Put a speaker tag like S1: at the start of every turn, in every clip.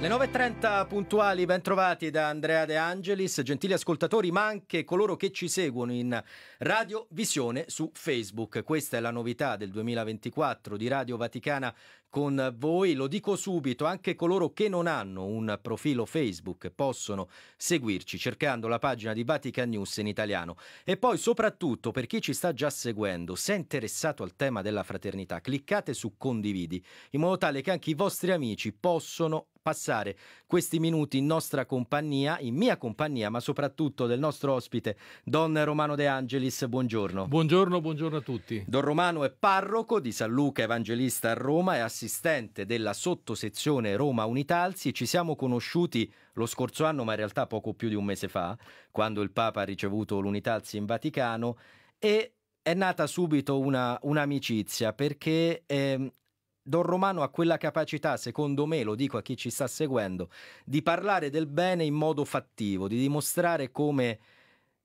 S1: Le 9.30 puntuali, ben trovati da Andrea De Angelis, gentili ascoltatori, ma anche coloro che ci seguono in Radio Visione su Facebook. Questa è la novità del 2024 di Radio Vaticana con voi. Lo dico subito, anche coloro che non hanno un profilo Facebook possono seguirci cercando la pagina di Vatican News in italiano. E poi soprattutto per chi ci sta già seguendo, se è interessato al tema della fraternità, cliccate su condividi in modo tale che anche i vostri amici possono passare questi minuti in nostra compagnia, in mia compagnia, ma soprattutto del nostro ospite, Don Romano De Angelis. Buongiorno.
S2: Buongiorno, buongiorno a tutti.
S1: Don Romano è parroco di San Luca Evangelista a Roma, è assistente della sottosezione Roma Unitalsi. Ci siamo conosciuti lo scorso anno, ma in realtà poco più di un mese fa, quando il Papa ha ricevuto l'Unitalsi in Vaticano e è nata subito una, un'amicizia perché eh, Don Romano ha quella capacità, secondo me, lo dico a chi ci sta seguendo, di parlare del bene in modo fattivo, di dimostrare come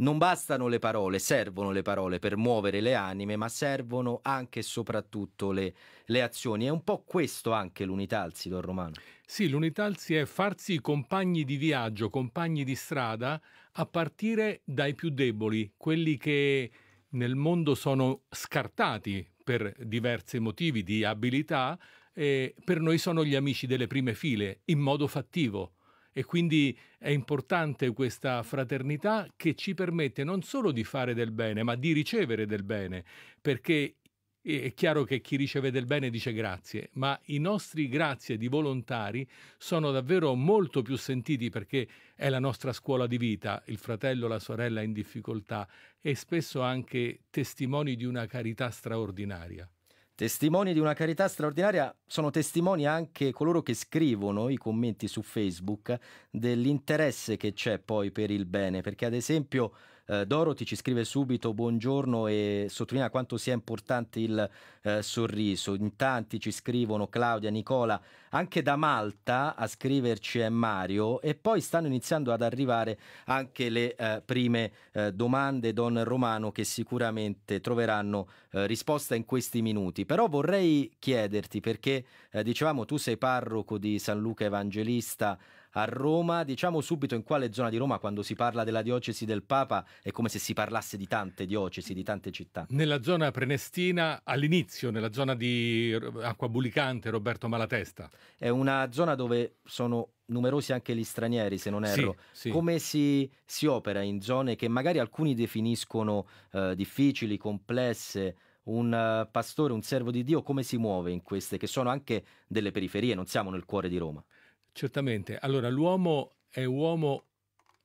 S1: non bastano le parole, servono le parole per muovere le anime, ma servono anche e soprattutto le, le azioni. È un po' questo anche l'Unitalsi, Don Romano.
S2: Sì, l'Unitalsi è farsi compagni di viaggio, compagni di strada, a partire dai più deboli, quelli che nel mondo sono scartati per diversi motivi di abilità, eh, per noi sono gli amici delle prime file, in modo fattivo. E quindi è importante questa fraternità che ci permette non solo di fare del bene, ma di ricevere del bene, perché è chiaro che chi riceve del bene dice grazie, ma i nostri grazie di volontari sono davvero molto più sentiti perché è la nostra scuola di vita, il fratello, la sorella in difficoltà e spesso anche testimoni di una carità straordinaria.
S1: Testimoni di una carità straordinaria sono testimoni anche coloro che scrivono i commenti su Facebook dell'interesse che c'è poi per il bene, perché ad esempio eh, Dorothy ci scrive subito buongiorno e sottolinea quanto sia importante il eh, sorriso. In tanti ci scrivono Claudia, Nicola, anche da Malta a scriverci è Mario e poi stanno iniziando ad arrivare anche le eh, prime eh, domande Don Romano che sicuramente troveranno eh, risposta in questi minuti. Però vorrei chiederti perché eh, dicevamo tu sei parroco di San Luca Evangelista a Roma. Diciamo subito in quale zona di Roma quando si parla della diocesi del Papa è come se si parlasse di tante diocesi, di tante città.
S2: Nella zona prenestina, all'inizio, nella zona di Acqua Bulicante, Roberto Malatesta.
S1: È una zona dove sono numerosi anche gli stranieri, se non erro. Sì, sì. Come si, si, opera in zone che magari alcuni definiscono eh, difficili, complesse? Un uh, pastore, un servo di Dio, come si muove in queste che sono anche delle periferie, non siamo nel cuore di Roma?
S2: Certamente. Allora, l'uomo è uomo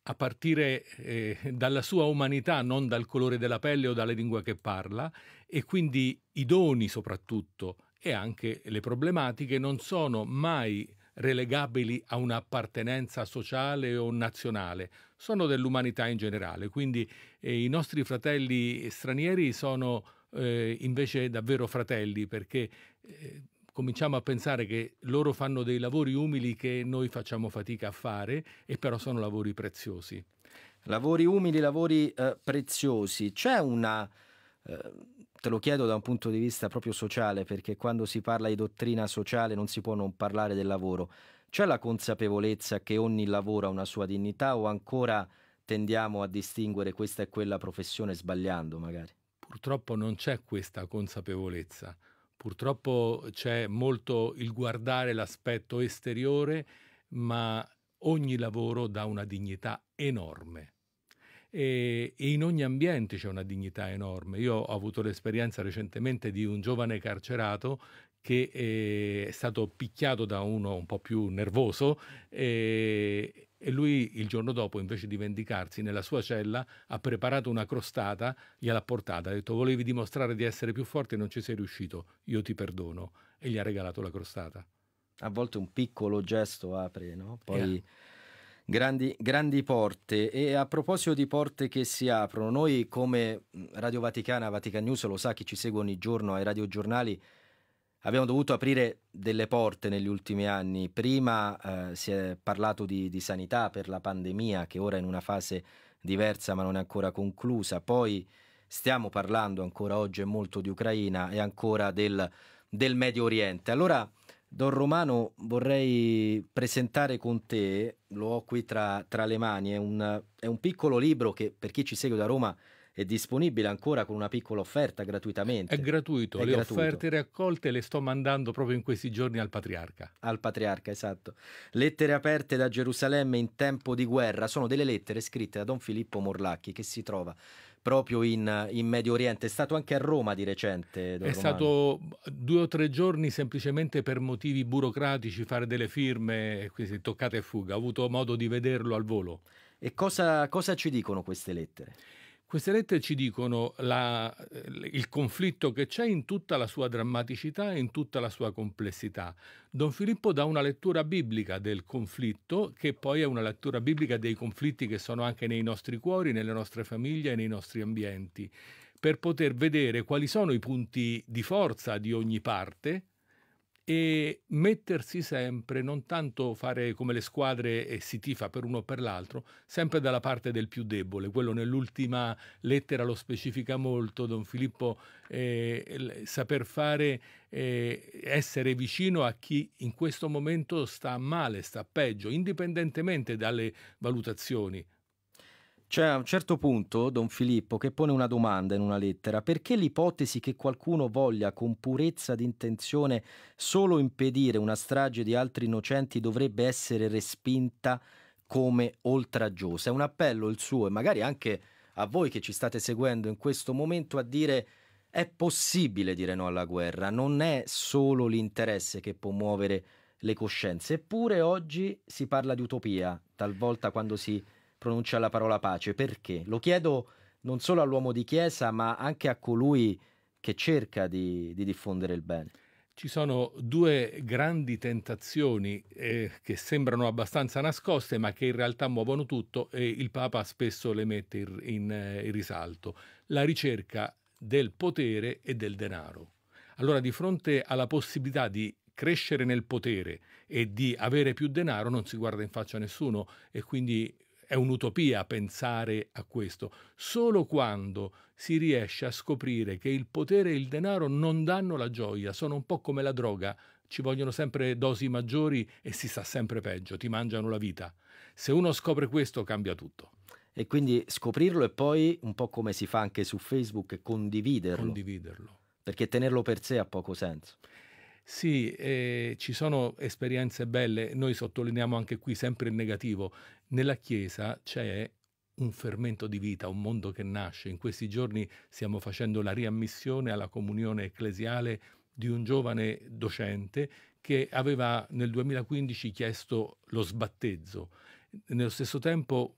S2: a partire eh, dalla sua umanità, non dal colore della pelle o dalla lingua che parla, e quindi i doni soprattutto e anche le problematiche non sono mai relegabili a un'appartenenza sociale o nazionale, sono dell'umanità in generale. Quindi eh, i nostri fratelli stranieri sono eh, invece davvero fratelli perché eh, cominciamo a pensare che loro fanno dei lavori umili che noi facciamo fatica a fare e però sono lavori preziosi.
S1: Lavori umili, lavori eh, preziosi. C'è una... Eh, te lo chiedo da un punto di vista proprio sociale, perché quando si parla di dottrina sociale non si può non parlare del lavoro. C'è la consapevolezza che ogni lavoro ha una sua dignità o ancora tendiamo a distinguere questa e quella professione sbagliando magari?
S2: Purtroppo non c'è questa consapevolezza. Purtroppo c'è molto il guardare l'aspetto esteriore, ma ogni lavoro dà una dignità enorme. E, in ogni ambiente c'è una dignità enorme. Io ho avuto l'esperienza recentemente di un giovane carcerato che è stato picchiato da uno un po' più nervoso e, e lui il giorno dopo, invece di vendicarsi nella sua cella, ha preparato una crostata, gliel'ha portata, ha detto volevi dimostrare di essere più forte e non ci sei riuscito, io ti perdono e gli ha regalato la crostata.
S1: A volte un piccolo gesto apre, no? Poi... Yeah. Grandi, grandi, porte e a proposito di porte che si aprono, noi come Radio Vaticana, Vatican News, lo sa chi ci segue ogni giorno ai radiogiornali, abbiamo dovuto aprire delle porte negli ultimi anni. Prima eh, si è parlato di, di, sanità per la pandemia, che ora è in una fase diversa ma non è ancora conclusa. Poi stiamo parlando ancora oggi molto di Ucraina e ancora del, del Medio Oriente. Allora Don Romano, vorrei presentare con te, lo ho qui tra, tra le mani, è un, è un, piccolo libro che per chi ci segue da Roma è disponibile ancora con una piccola offerta gratuitamente.
S2: È gratuito, è le gratuito. offerte raccolte le sto mandando proprio in questi giorni al Patriarca.
S1: Al Patriarca, esatto. Lettere aperte da Gerusalemme in tempo di guerra sono delle lettere scritte da Don Filippo Morlacchi che si trova proprio in, in, Medio Oriente. È stato anche a Roma di recente.
S2: È Romano. stato due o tre giorni semplicemente per motivi burocratici, fare delle firme, quindi toccata e fuga. Ho avuto modo di vederlo al volo.
S1: E cosa, cosa ci dicono queste lettere?
S2: Queste lettere ci dicono la, il conflitto che c'è in tutta la sua drammaticità e in tutta la sua complessità. Don Filippo dà una lettura biblica del conflitto, che poi è una lettura biblica dei conflitti che sono anche nei nostri cuori, nelle nostre famiglie e nei nostri ambienti, per poter vedere quali sono i punti di forza di ogni parte e mettersi sempre, non tanto fare come le squadre e si tifa per uno o per l'altro, sempre dalla parte del più debole. Quello nell'ultima lettera lo specifica molto, Don Filippo, eh, saper fare, eh, essere vicino a chi in questo momento sta male, sta peggio, indipendentemente dalle valutazioni.
S1: C'è a un certo punto Don Filippo che pone una domanda in una lettera: perché l'ipotesi che qualcuno voglia con purezza di intenzione solo impedire una strage di altri innocenti dovrebbe essere respinta come oltraggiosa? È un appello il suo e magari anche a voi che ci state seguendo in questo momento a dire è possibile dire no alla guerra, non è solo l'interesse che può muovere le coscienze, eppure oggi si parla di utopia, talvolta quando si pronuncia la parola pace. Perché? Lo chiedo non solo all'uomo di chiesa, ma anche a colui che cerca di, di diffondere il bene.
S2: Ci sono due grandi tentazioni eh, che sembrano abbastanza nascoste, ma che in realtà muovono tutto e il Papa spesso le mette in, in, eh, in risalto. La ricerca del potere e del denaro. Allora, di fronte alla possibilità di crescere nel potere e di avere più denaro, non si guarda in faccia a nessuno e quindi è un'utopia pensare a questo. Solo quando si riesce a scoprire che il potere e il denaro non danno la gioia, sono un po' come la droga, ci vogliono sempre dosi maggiori e si sta sempre peggio, ti mangiano la vita. Se uno scopre questo cambia tutto.
S1: E quindi scoprirlo e poi un po' come si fa anche su Facebook, condividerlo.
S2: Condividerlo.
S1: Perché tenerlo per sé ha poco senso.
S2: Sì, eh, ci sono esperienze belle, noi sottolineiamo anche qui sempre il negativo. Nella Chiesa c'è un fermento di vita, un mondo che nasce. In questi giorni stiamo facendo la riammissione alla comunione ecclesiale di un giovane docente che aveva nel 2015 chiesto lo sbattezzo. Nello stesso tempo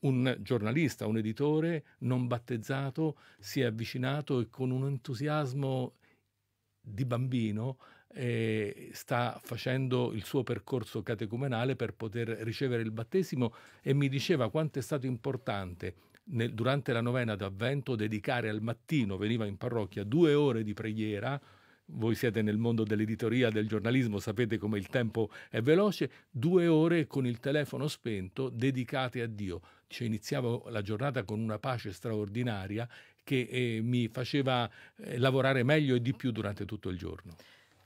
S2: un giornalista, un editore non battezzato si è avvicinato e con un entusiasmo di bambino eh, sta facendo il suo percorso catecumenale per poter ricevere il battesimo e mi diceva quanto è stato importante nel, durante la novena d'avvento dedicare al mattino, veniva in parrocchia, due ore di preghiera, voi siete nel mondo dell'editoria, del giornalismo, sapete come il tempo è veloce, due ore con il telefono spento dedicate a Dio. Cioè, iniziavo la giornata con una pace straordinaria che eh, mi faceva eh, lavorare meglio e di più durante tutto il giorno.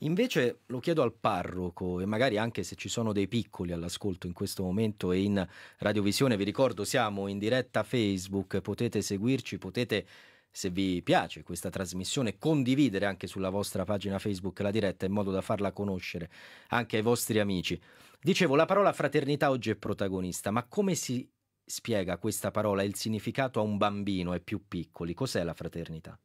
S1: Invece lo chiedo al parroco e magari anche se ci sono dei piccoli all'ascolto in questo momento e in radiovisione, vi ricordo siamo in diretta Facebook, potete seguirci, potete se vi piace questa trasmissione condividere anche sulla vostra pagina Facebook la diretta in modo da farla conoscere anche ai vostri amici. Dicevo, la parola fraternità oggi è protagonista, ma come si spiega questa parola, il significato a un bambino e più piccoli? Cos'è la fraternità?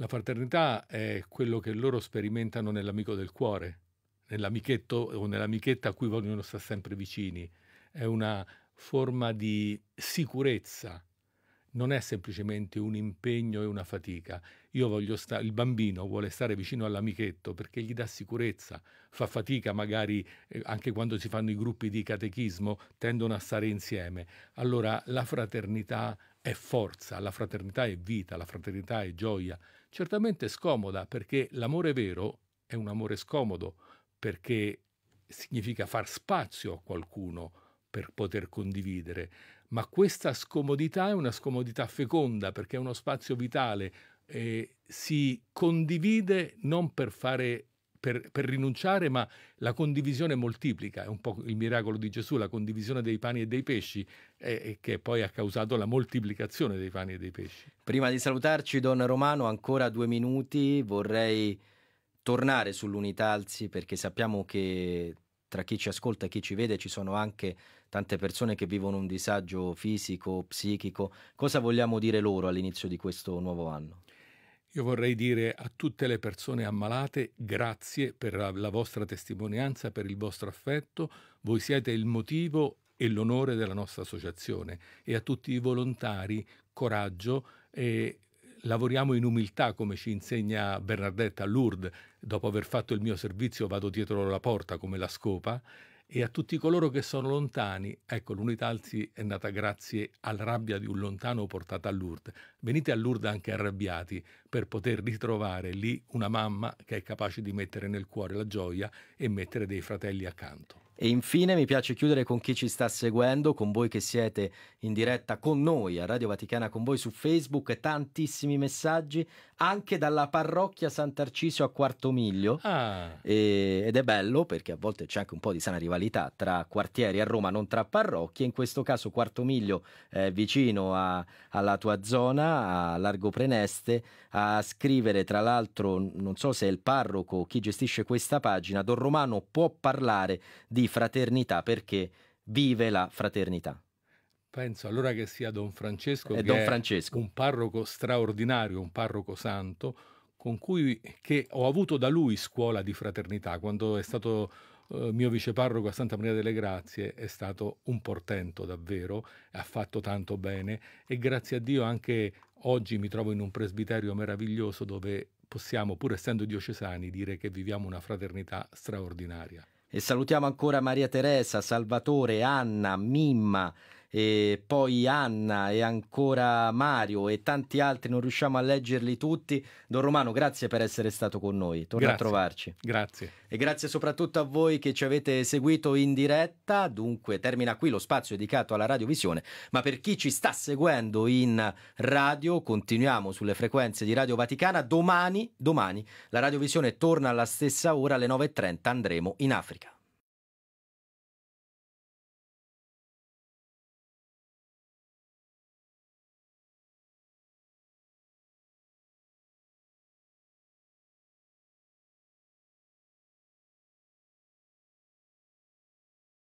S2: La fraternità è quello che loro sperimentano nell'amico del cuore, nell'amichetto o nell'amichetta a cui vogliono stare sempre vicini. È una forma di sicurezza, non è semplicemente un impegno e una fatica. Io voglio stare, il bambino vuole stare vicino all'amichetto perché gli dà sicurezza, fa fatica magari eh, anche quando si fanno i gruppi di catechismo, tendono a stare insieme. Allora la fraternità è forza, la fraternità è vita, la fraternità è gioia certamente scomoda perché l'amore vero è un amore scomodo, perché significa far spazio a qualcuno per poter condividere, ma questa scomodità è una scomodità feconda perché è uno spazio vitale, eh, si condivide non per fare per, per, rinunciare, ma la condivisione moltiplica, è un po' il miracolo di Gesù, la condivisione dei pani e dei pesci, eh, che poi ha causato la moltiplicazione dei pani e dei pesci.
S1: Prima di salutarci, Don Romano, ancora due minuti, vorrei tornare sull'Unitalzi perché sappiamo che tra chi ci ascolta e chi ci vede ci sono anche tante persone che vivono un disagio fisico, psichico. Cosa vogliamo dire loro all'inizio di questo nuovo anno?
S2: Io vorrei dire a tutte le persone ammalate grazie per la vostra testimonianza, per il vostro affetto. Voi siete il motivo e l'onore della nostra associazione e a tutti i volontari coraggio e lavoriamo in umiltà come ci insegna Bernardetta Lourdes. Dopo aver fatto il mio servizio vado dietro la porta come la scopa e a tutti coloro che sono lontani, ecco, l'Unitalsi è nata grazie alla rabbia di un lontano portata a Lourdes. Venite a Lourdes anche arrabbiati per poter ritrovare lì una mamma che è capace di mettere nel cuore la gioia e mettere dei fratelli accanto.
S1: E infine mi piace chiudere con chi ci sta seguendo, con voi che siete in diretta con noi a Radio Vaticana, con voi su Facebook, tantissimi messaggi anche dalla parrocchia Sant'Arcisio a Quarto Miglio. Ah. E, ed è bello perché a volte c'è anche un po' di sana rivalità tra quartieri a Roma, non tra parrocchie. In questo caso Quarto Miglio è vicino a, alla tua zona, a Largo Preneste, a scrivere tra l'altro, non so se è il parroco o chi gestisce questa pagina, Don Romano può parlare di fraternità perché vive la fraternità.
S2: Penso allora che sia Don Francesco,
S1: è Don Francesco.
S2: un parroco straordinario, un parroco santo, con cui che ho avuto da lui scuola di fraternità. Quando è stato eh, mio viceparroco a Santa Maria delle Grazie è stato un portento davvero, ha fatto tanto bene e grazie a Dio anche oggi mi trovo in un presbiterio meraviglioso dove possiamo, pur essendo diocesani, dire che viviamo una fraternità straordinaria.
S1: E salutiamo ancora Maria Teresa, Salvatore, Anna, Mimma, e poi Anna e ancora Mario e tanti altri, non riusciamo a leggerli tutti. Don Romano, grazie per essere stato con noi. Torna grazie. a trovarci.
S2: Grazie.
S1: E grazie soprattutto a voi che ci avete seguito in diretta. Dunque, termina qui lo spazio dedicato alla radiovisione, ma per chi ci sta seguendo in radio, continuiamo sulle frequenze di Radio Vaticana. Domani, domani la radiovisione torna alla stessa ora alle 9.30, andremo in Africa.